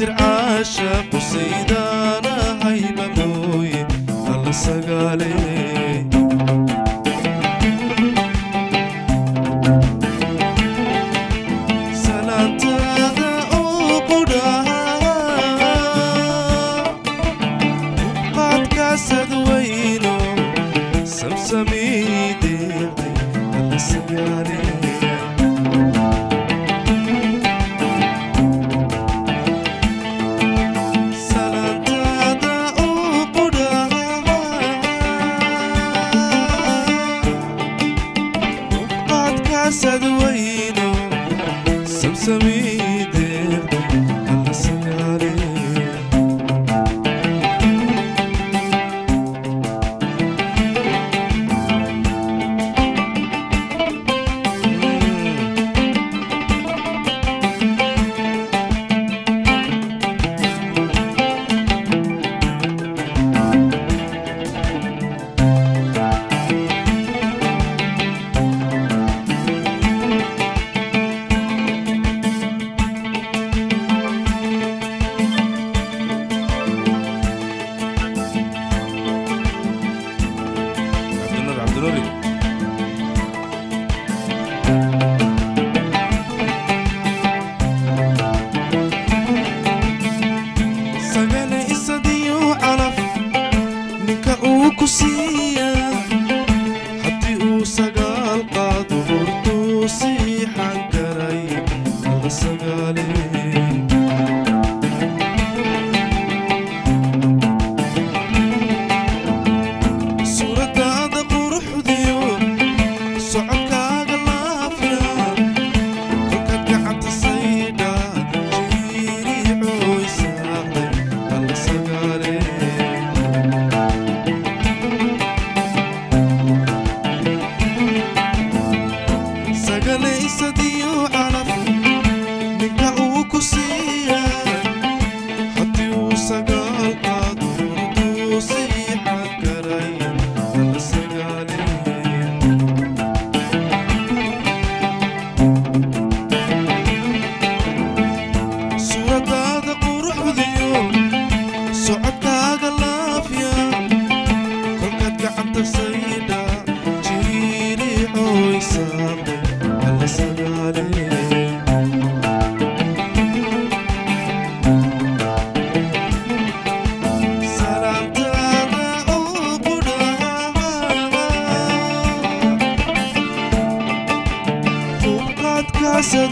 سر عاشق سيدا راهي بابوي خلص قالي سمسمي دي عين خلص قالي سميع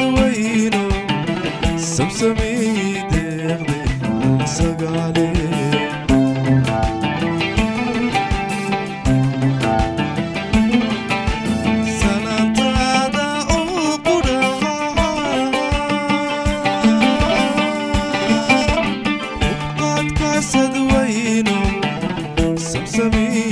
وينو سمسمي سمسمي